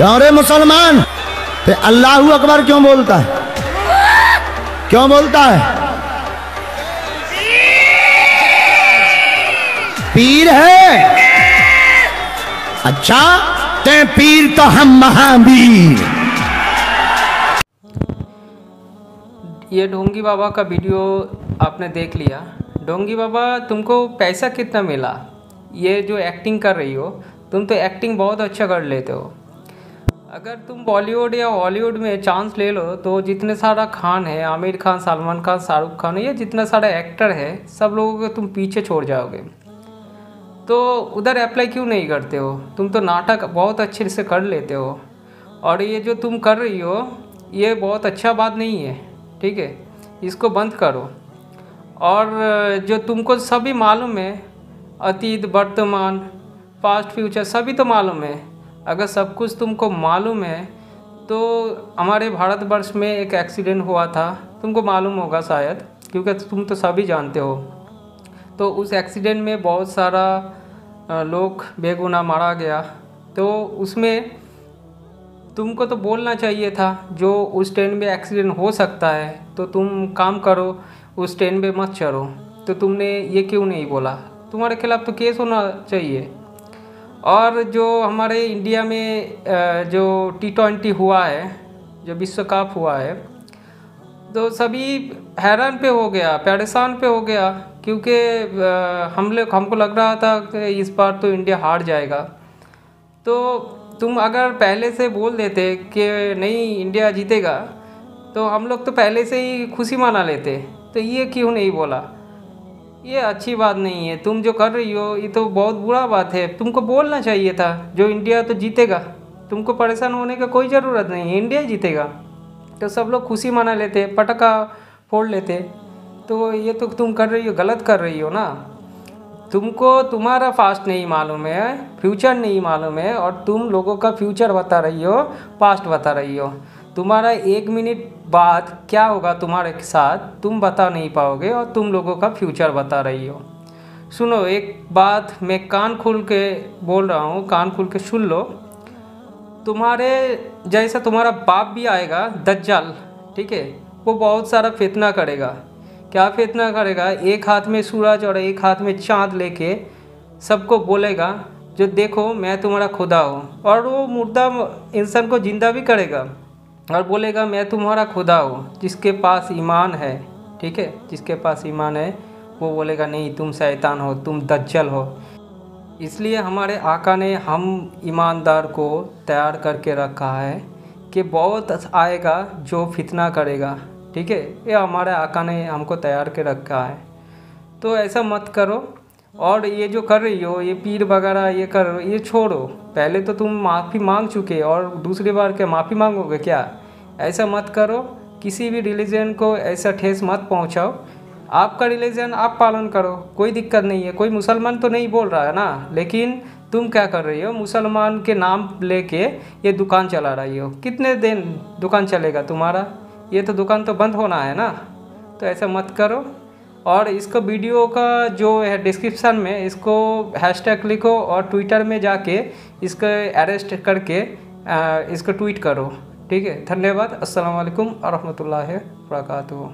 क्यों रे मुसलमान, ते अल्लाह अकबर क्यों बोलता है? क्यों बोलता है? पीर है। अच्छा ते पीर तो हम महावीर। ये ढोंगी बाबा का वीडियो आपने देख लिया। ढोंगी बाबा, तुमको पैसा कितना मिला? ये जो एक्टिंग कर रही हो, तुम तो एक्टिंग बहुत अच्छा कर लेते हो। अगर तुम बॉलीवुड या हॉलीवुड में चांस ले लो तो जितने सारा खान है, आमिर खान, सलमान खान, शाहरुख खान, ये जितना सारा एक्टर है, सब लोगों को तुम पीछे छोड़ जाओगे। तो उधर अप्लाई क्यों नहीं करते हो? तुम तो नाटक बहुत अच्छे से कर लेते हो। और ये जो तुम कर रही हो, ये बहुत अच्छा बात नहीं है, ठीक है? इसको बंद करो। और जो तुमको सभी मालूम है, अतीत, वर्तमान पास्ट फ्यूचर सभी तो मालूम है। अगर सब कुछ तुमको मालूम है तो हमारे भारतवर्ष में एक एक्सीडेंट हुआ था। तुमको मालूम होगा शायद, क्योंकि तुम तो सभी जानते हो। तो उस एक्सीडेंट में बहुत सारा लोग बेगुनाह मारा गया। तो उसमें तुमको तो बोलना चाहिए था, जो उस ट्रेन में एक्सीडेंट हो सकता है तो तुम काम करो, उस ट्रेन में मत चढ़ो। तो तुमने ये क्यों नहीं बोला? तुम्हारे खिलाफ़ तो केस होना चाहिए। और जो हमारे इंडिया में जो टी ट्वेंटी हुआ है, जो विश्व कप हुआ है तो सभी हैरान पे हो गया, परेशान पे हो गया, क्योंकि हम लोग, हमको लग रहा था कि इस बार तो इंडिया हार जाएगा। तो तुम अगर पहले से बोल देते कि नहीं, इंडिया जीतेगा तो हम लोग तो पहले से ही खुशी मना लेते तो ये क्यों नहीं बोला? ये अच्छी बात नहीं है। तुम जो कर रही हो, ये तो बहुत बुरा बात है। तुमको बोलना चाहिए था, जो इंडिया तो जीतेगा। तुमको परेशान होने का कोई ज़रूरत नहीं है, इंडिया जीतेगा। तो सब लोग खुशी मना लेते पटका फोड़ लेते। तो ये तो तुम कर रही हो, गलत कर रही हो ना। तुमको तुम्हारा फास्ट नहीं मालूम है फ्यूचर नहीं मालूम है, और तुम लोगों का फ्यूचर बता रही हो पास्ट बता रही हो। तुम्हारा एक मिनट बाद क्या होगा तुम्हारे साथ? तुम बता नहीं पाओगे और तुम लोगों का फ्यूचर बता रही हो। सुनो, एक बात मैं कान खुल के बोल रहा हूँ, कान खुल के सुन लो। तुम्हारे जैसा तुम्हारा बाप भी आएगा, दज्जाल, ठीक है? वो बहुत सारा फितना करेगा। क्या फितना करेगा? एक हाथ में सूरज और एक हाथ में चाँद लेके सबको बोलेगा जो, देखो, मैं तुम्हारा खुदा हूँ। और वो मुर्दा इंसान को ज़िंदा भी करेगा। और बोलेगा, मैं तुम्हारा खुदा हूँ, जिसके पास ईमान है। ठीक है? जिसके पास ईमान है, वो बोलेगा, नहीं, तुम शैतान हो, तुम दज्जल हो। इसलिए हमारे आका ने हम ईमानदार को तैयार करके रखा है कि बहुत आएगा, जो फितना करेगा। ठीक है? ये हमारे आका ने हमको तैयार के रखा है। तो ऐसा मत करो। और ये जो कर रही हो, ये पीर वगैरह ये कर, ये छोड़ो। पहले तो तुम माफ़ी मांग चुके और दूसरी बार क्या, माफ़ी मांगोगे क्या? ऐसा मत करो, किसी भी रिलीजन को ऐसा ठेस मत पहुंचाओ। आपका रिलीजन आप पालन करो, कोई दिक्कत नहीं है। कोई मुसलमान तो नहीं बोल रहा है ना? लेकिन तुम क्या कर रही हो? मुसलमान के नाम लेके ये दुकान चला रही हो। कितने दिन दुकान चलेगा तुम्हारा? ये तो दुकान तो बंद होना है ना? तो ऐसा मत करो। और इसको वीडियो का जो है डिस्क्रिप्शन में इसको हैशटैग लिखो और ट्विटर में जाके इसको अरेस्ट करके इसको ट्वीट करो। ठीक है धन्यवाद। असलकम वरहमल वबरकातुहू।